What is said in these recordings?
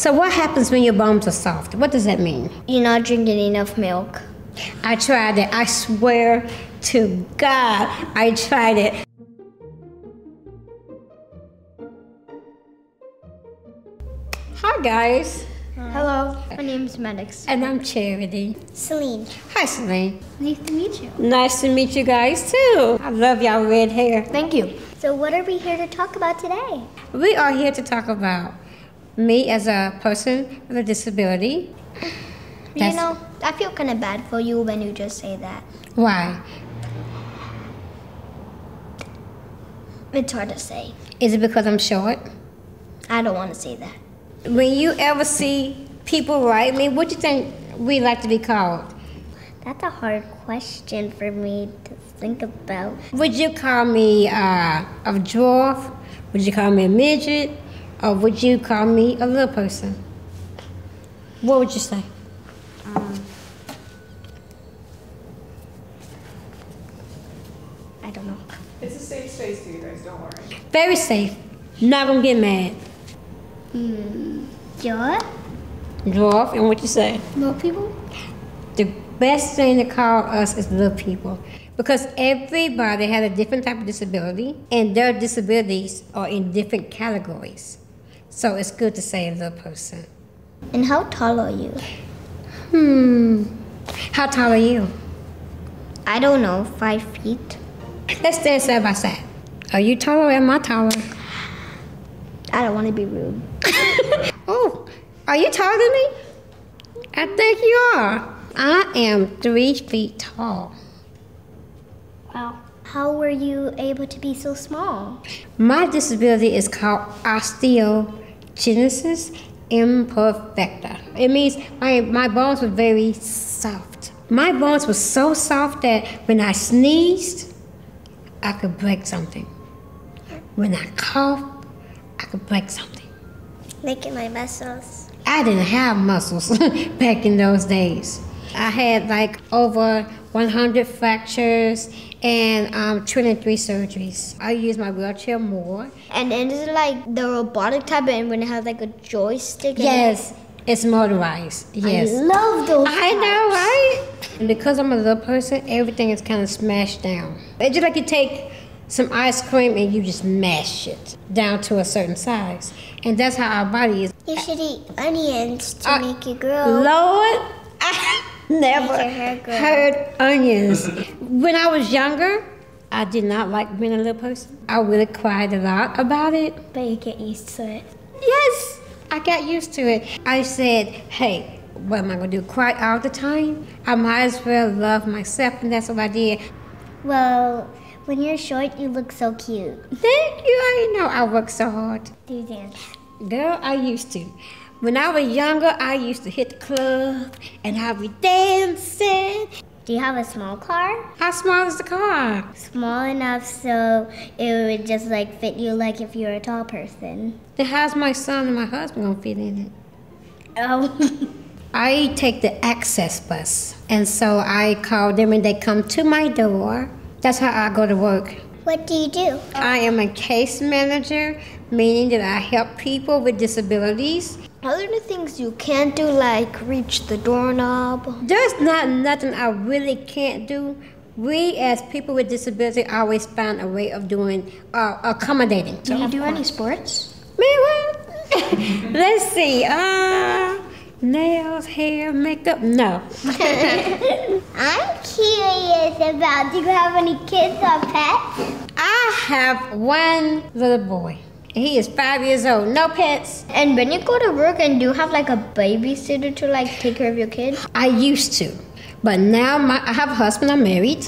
So what happens when your bones are soft? What does that mean? You're not drinking enough milk. I tried it. I swear to God, I tried it. Hi guys, Hello, my name's Maddox. and I'm Charity. Celine. Hi Celine. Nice to meet you. Nice to meet you guys too. I love y'all red hair. Thank you. So, what are we here to talk about today? We are here to talk about me as a person with a disability. you know, I feel kind of bad for you when you just say that. Why? It's hard to say. Is it because I'm short? I don't want to say that. When you ever see people write me, what do you think we like to be called? That's a hard question for me to think about. Would you call me uh, a dwarf? Would you call me a midget? Or would you call me a little person? What would you say? I don't know. It's a safe space for you guys, don't worry. Very safe. Not gonna get mad. Hmm. Yeah? Dwarf, and what you say? More people? The best thing to call us is little people. Because everybody has a different type of disability, and their disabilities are in different categories. So it's good to say the person. And how tall are you? Hmm. How tall are you? I don't know, five feet. Let's stand side by side. Are you taller or am I taller? I don't want to be rude. oh, are you taller than me? I think you are. I am three feet tall. Wow. How were you able to be so small? My disability is called osteogenesis imperfecta. It means my, my bones were very soft. My bones were so soft that when I sneezed, I could break something. When I coughed, I could break something. At my muscles. I didn't have muscles back in those days. I had like over 100 fractures and um, 23 surgeries. I use my wheelchair more. And then is it like the robotic type and when it has like a joystick? in it? Yes, it's motorized. Yes. I love those. I know, right? And because I'm a little person, everything is kind of smashed down. It's just like you take some ice cream and you just mash it down to a certain size. And that's how our body is. You should eat onions to Uh, make you grow. Lord, I never Make your hair grow. heard onions. when I was younger, I did not like being a little person. I really cried a lot about it. but you get used to it. Yes, I got used to it. I said, hey, what am I going to do? Cry all the time? I might as well love myself, and that's what I did. Well, when you're short, you look so cute. Thank you. I know I work so hard. Do you dance? Girl, I used to. When I was younger, I used to hit the club and I'd be dancing. Do you have a small car? How small is the car? Small enough so it would just like fit you like if you're a tall person. Then how's my son and my husband gonna fit in it? Oh. I take the access bus, and so I call them and they come to my door. That's how I go to work. what do you do? I am a case manager, meaning that I help people with disabilities. Are there things you can't do like reach the doorknob? There's not nothing I really can't do. We, as people with disability, always find a way of doing, uh, accommodating. Do you do any sports? Man, what? Let's see. Uh, nails, hair, makeup. No. I'm curious about do you have any kids or pets? I have one little boy. He is five years old. No pets. And when you go to work and do you have like a babysitter to like take care of your kid? I used to, but now my I have a husband. I'm married.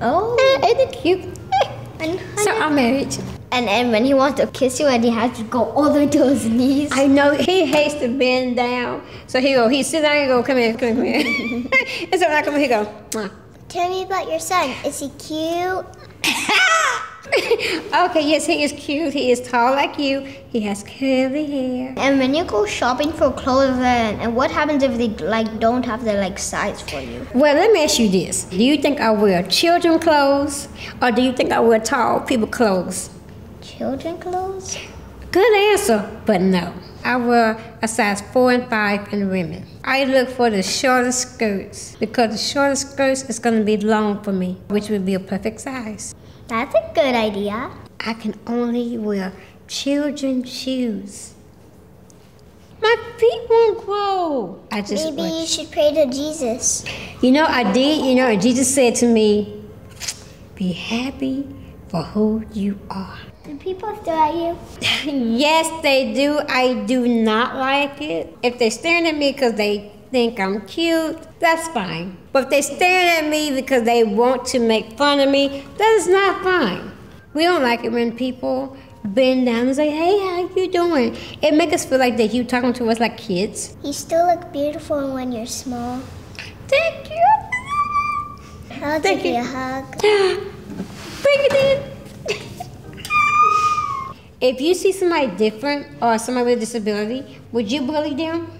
Oh. Eh, Isn't it cute? Eh. And, So I'm married. and and when he wants to kiss you and he has to go all the way to his knees. I know he hates to bend down. So he go, he sit down and go, come here, come here. and so when I come here, he go, "Mwah." Tell me about your son. Is he cute? okay, yes, he is cute. He is tall like you. He has curly hair. And when you go shopping for clothes and, and what happens if they like don't have the like size for you? Well, let me ask you this. Do you think I wear children clothes or do you think I wear tall people clothes? Children clothes? Good answer, but no. I wear a size four and five in women. I look for the shortest skirts because the shortest skirts is going to be long for me, which would be a perfect size. That's a good idea. I can only wear children's shoes. My feet won't grow. I just Maybe wear you should pray to Jesus. You know, I did, you know, Jesus said to me, be happy for who you are. Do people stare at you? yes, they do. I do not like it. If they're staring at me because they think I'm cute, that's fine. But if they're staring at me because they want to make fun of me, that is not fine. We don't like it when people bend down and say, hey, how you doing? It makes us feel like that you talking to us like kids. You still look beautiful when you're small. Thank you. I'll Thank give you you. a hug. if you see somebody different or somebody with a disability, would you bully them?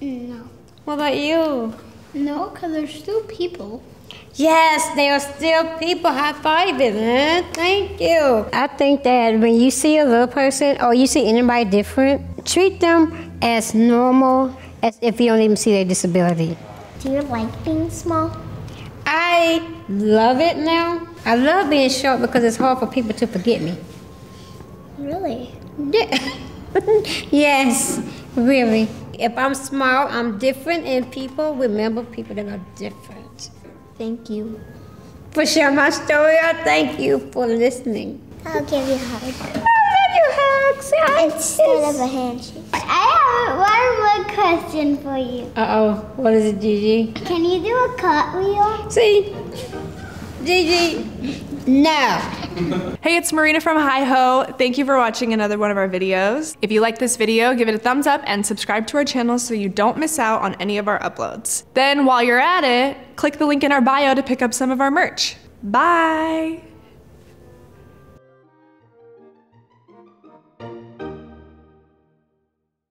No. What about you? No, because they're still people. Yes, they are still people. High five it, man. Thank you. I think that when you see a little person or you see anybody different, treat them as normal as if you don't even see their disability. Do you like being small? I love it now. I love being short because it's hard for people to forget me. Really? Yeah. yes, really. If I'm small, I'm different, and people remember people that are different. Thank you. For sharing my story, I thank you for listening. I'll give you a hug. I love you, hugs. Instead of a handshake. I have one more question for you. Uh oh, what is it, Gigi? Can you do a cartwheel? See, Gigi, no. Hey, it's Marina from HiHo. Thank you for watching another one of our videos. If you like this video, give it a thumbs up and subscribe to our channel so you don't miss out on any of our uploads. Then while you're at it, click the link in our bio to pick up some of our merch. Bye!